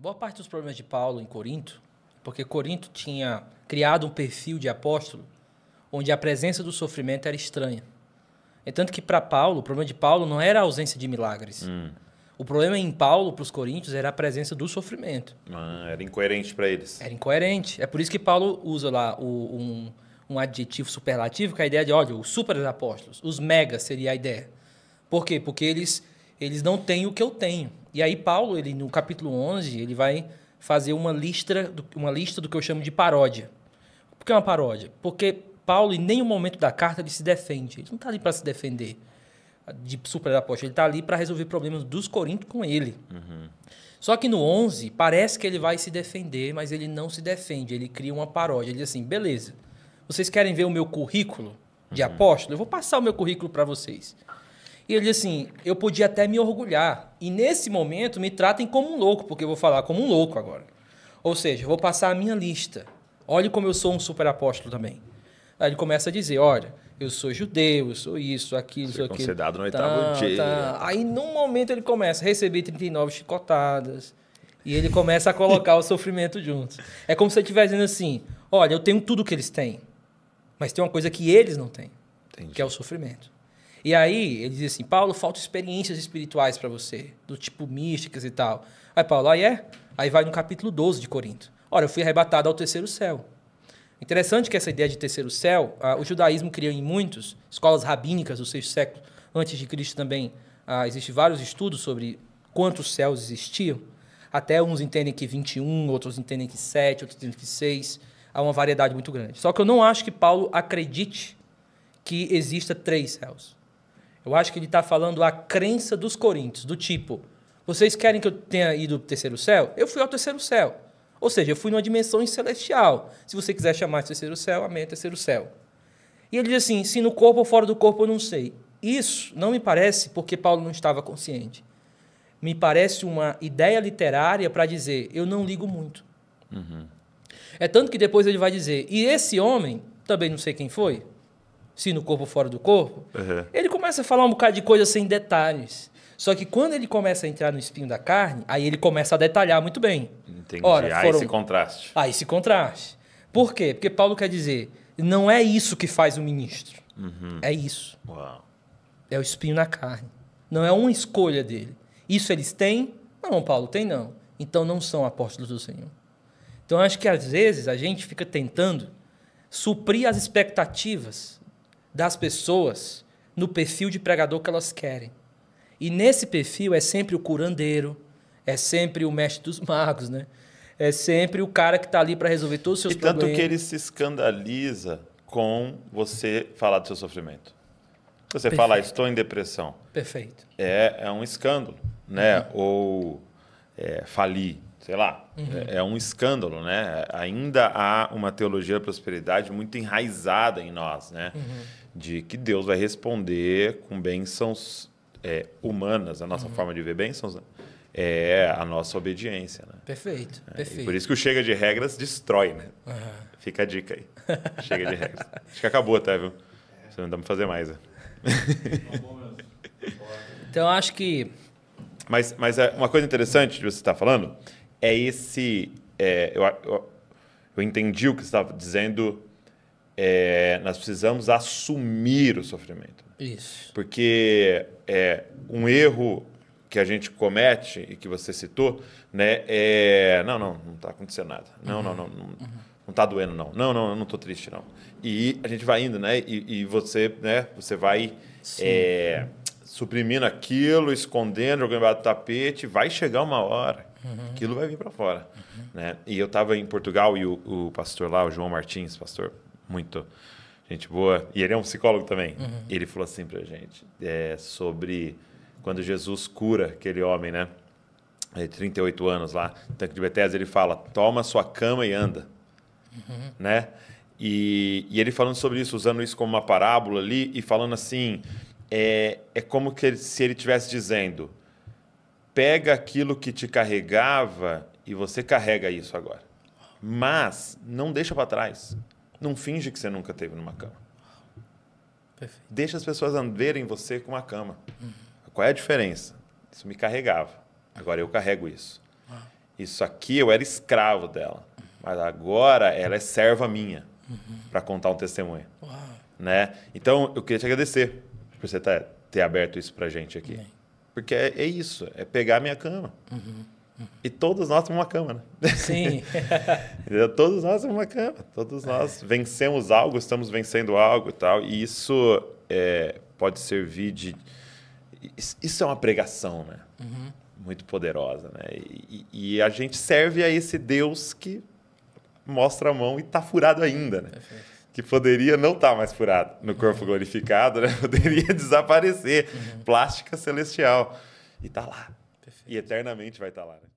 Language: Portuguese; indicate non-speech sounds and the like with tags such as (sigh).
Boa parte dos problemas de Paulo em Corinto, porque Corinto tinha criado um perfil de apóstolo onde a presença do sofrimento era estranha. É tanto que para Paulo, o problema de Paulo não era a ausência de milagres. Hum. O problema em Paulo, para os coríntios, era a presença do sofrimento. Ah, era incoerente para eles. Era incoerente. É por isso que Paulo usa lá o- um, um adjetivo superlativo com a ideia de, olha, os super apóstolos, os megas seria a ideia. Por quê? Porque eles, eles não têm o que eu tenho. E aí Paulo, ele no capítulo 11, ele vai fazer uma lista, do, uma lista do que eu chamo de paródia. Por que uma paródia? Porque Paulo, em nenhum momento da carta, ele se defende. Ele não está ali para se defender de super apóstolo. Ele está ali para resolver problemas dos coríntios com ele. Só que no 11, parece que ele vai se defender, mas ele não se defende. Ele cria uma paródia. Ele diz assim: beleza, vocês querem ver o meu currículo de apóstolo? Eu vou passar o meu currículo para vocês. E ele diz assim: eu podia até me orgulhar. E nesse momento me tratem como um louco, porque eu vou falar como um louco agora. Ou seja, eu vou passar a minha lista. Olhe como eu sou um super apóstolo também. Aí ele começa a dizer: olha, eu sou judeu, eu sou isso, aquilo, sou aquilo. Circuncidado no oitavo dia. Aí, num momento, ele começa a receber 39 chicotadas. E ele começa a colocar o sofrimento juntos. É como se ele estivesse dizendo assim: olha, eu tenho tudo que eles têm. Mas tem uma coisa que eles não têm, Entendi. que é o sofrimento. E aí ele diz assim: Paulo, faltam experiências espirituais para você, do tipo místicas e tal. Aí Paulo, aí é? Aí vai no capítulo 12 de Corinto. Olha, eu fui arrebatado ao terceiro céu. Interessante que essa ideia de terceiro céu, ah, o judaísmo criou em muitos, escolas rabínicas do sexto século antes de Cristo também, ah, existem vários estudos sobre quantos céus existiam. Até uns entendem que 21, outros entendem que 7, outros entendem que 6. Há uma variedade muito grande. Só que eu não acho que Paulo acredite que exista três céus. Eu acho que ele está falando a crença dos coríntios, do tipo, vocês querem que eu tenha ido ao terceiro céu? Eu fui ao terceiro céu. Ou seja, eu fui numa dimensão celestial. Se você quiser chamar de terceiro céu, amém, é terceiro céu. E ele diz assim, se no corpo ou fora do corpo eu não sei. Isso não me parece porque Paulo não estava consciente. Me parece uma ideia literária para dizer, eu não ligo muito. É tanto que depois ele vai dizer, e esse homem, também não sei quem foi, se no corpo ou fora do corpo, Uhum. ele começa a falar um bocado de coisa sem detalhes. Só que quando ele começa a entrar no espinho da carne, aí ele começa a detalhar muito bem. Entendi. Ora, Há foram- esse contraste. Ah, esse contraste. Por quê? Porque Paulo quer dizer, não é isso que faz o ministro. É isso. Uau. É o espinho na carne. Não é uma escolha dele. Isso eles têm? Não, Paulo, tem não. Então não são apóstolos do Senhor. Então acho que às vezes a gente fica tentando suprir as expectativas das pessoas no perfil de pregador que elas querem. E nesse perfil é sempre o curandeiro, é sempre o mestre dos magos, né? É sempre o cara que está ali para resolver todos os seus E tanto problemas. que ele se escandaliza com você falar do seu sofrimento. Você Perfeito. falar, estou em depressão, Perfeito. é, é um escândalo, né? Ou é, falir, sei lá. É, é um escândalo, né? Ainda há uma teologia da prosperidade muito enraizada em nós, né? De que Deus vai responder com bênçãos é, humanas, a nossa forma de ver bênçãos, né? é a nossa obediência, né? Perfeito. É, Perfeito. por isso que o Chega de Regras destrói, né? Aham. Fica a dica aí. Chega de regras. Acho que acabou, tá, viu? Você não dá pra fazer mais. né? (laughs) Então eu acho que Mas, mas é, uma coisa interessante de você estar falando é esse. é, eu, eu, eu entendi o que você estava dizendo. É, nós precisamos assumir o sofrimento. isso. Porque é, um erro que a gente comete e que você citou, né, é não, não, não está acontecendo nada. Não, não, não, não, não está doendo não. Não, não, eu não estou triste não. E a gente vai indo, né, e, e você, né, você vai é, suprimindo aquilo, escondendo, jogando embaixo do tapete, vai chegar uma hora, aquilo vai vir para fora, né? E eu estava em Portugal e o, o pastor lá, o João Martins, pastor muito gente boa, e ele é um psicólogo também. E ele falou assim pra gente é, sobre quando Jesus cura aquele homem, né? É, 38 anos lá, no tanque de Bethesda, ele fala: toma sua cama e anda. Né? E, e ele falando sobre isso, usando isso como uma parábola ali, e falando assim: é, é como que ele- se ele estivesse dizendo: pega aquilo que te carregava e você carrega isso agora. Mas não deixa para trás. Não finge que você nunca teve numa cama. Perfeito. Deixa as pessoas verem você com uma cama. Qual é a diferença? Isso me carregava. Agora eu carrego isso. Isso aqui eu era escravo dela, mas agora ela é serva minha para contar um testemunho, né? Então eu queria te agradecer por você tá- ter aberto isso pra gente aqui, porque é, é isso, é pegar a minha cama. E todos nós temos uma cama, né? Sim. (laughs) Todos nós temos uma cama, todos nós vencemos algo, estamos vencendo algo e tal. E isso é, pode servir de. Isso é uma pregação, né? Muito poderosa, né? E, e- a gente serve a esse Deus que mostra a mão e está furado ainda, né? Que poderia não estar mais furado no corpo glorificado, né? (laughs) Poderia (laughs) desaparecer. Plástica celestial. E tá lá. E eternamente vai estar lá, né?